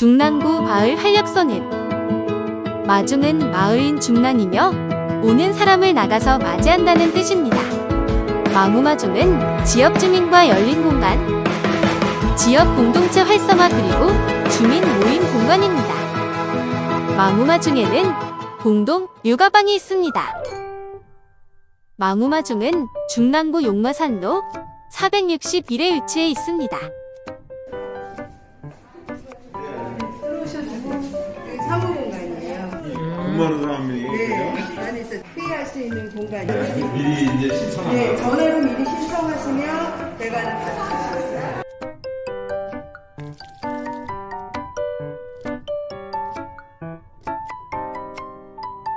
중랑구 마을 활력소는 마중은 마을인 중랑이며 오는 사람을 나가서 맞이한다는 뜻입니다. 마무마중은 지역 주민과 열린 공간, 지역 공동체 활성화 그리고 주민 모임 공간입니다. 마무마중에는 공동 육아방이 있습니다. 마무마중은 중랑구 용마산로 461에 위치해 있습니다. 근무하는 사람이 네? 안에서 회의할 수 있는 공간이에요. 미리 이제 신청하는 네, 거. 전화로 미리 신청하시면 대관을 받을 수 있어요.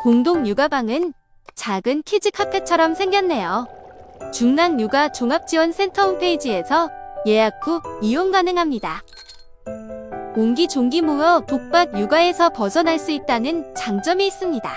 공동 육아방은 작은 키즈 카페처럼 생겼네요. 중랑 육아 종합지원센터 홈페이지에서 예약 후 이용 가능합니다. 옹기종기 모여 독박 육아에서 벗어날 수 있다는 장점이 있습니다.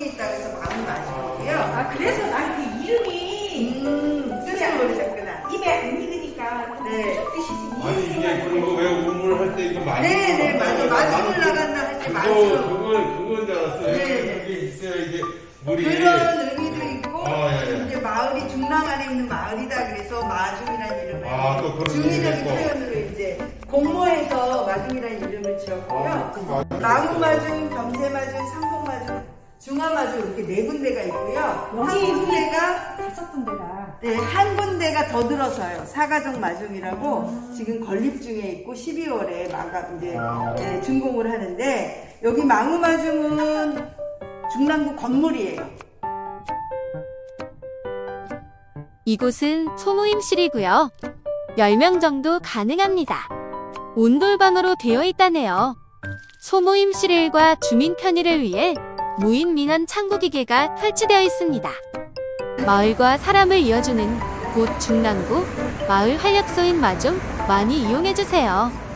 있다고 해서 마음 마시고요. 아 그래서 난 그 이름이 음, 뜻을 모르셨구나. 입에 안 익으니까 네. 뜻이지 아니 이게 그리고 왜 우물 할때 이거 많이 네, 네, 맞아. 마중을 나간다 할 때 마중. 그건 줄 알았어요. 네, 네. 그게 있어야 이게 물이 그런 의미도 있고 아, 예, 예. 이제 마을이 중랑 안에 있는 마을이다 그래서 마중이라는 이름을 아, 또 그런 중의적인 이제 공모해서 마중이라는 이름을 아, 지었고요. 그 맞- 마궁마중, 겸세마중, 상봉마중, 중화마중 이렇게 네 군데가 있고요. 한 여기 군데가 다섯 군데가 네, 한 군데가 더 들어서요. 사가정 마중이라고 지금 건립 중에 있고 12월에 마감 이제 아. 네, 준공을 하는데 여기 망우마중은 중랑구 건물이에요. 이곳은 소모임실이고요. 10명 정도 가능합니다. 온돌방으로 되어 있다네요. 소모임 실 일과 주민 편의를 위해 무인 민원 창구 기계가 설치되어 있습니다. 마을과 사람을 이어주는 곳 중랑구 마을 활력소인 마중 많이 이용해주세요.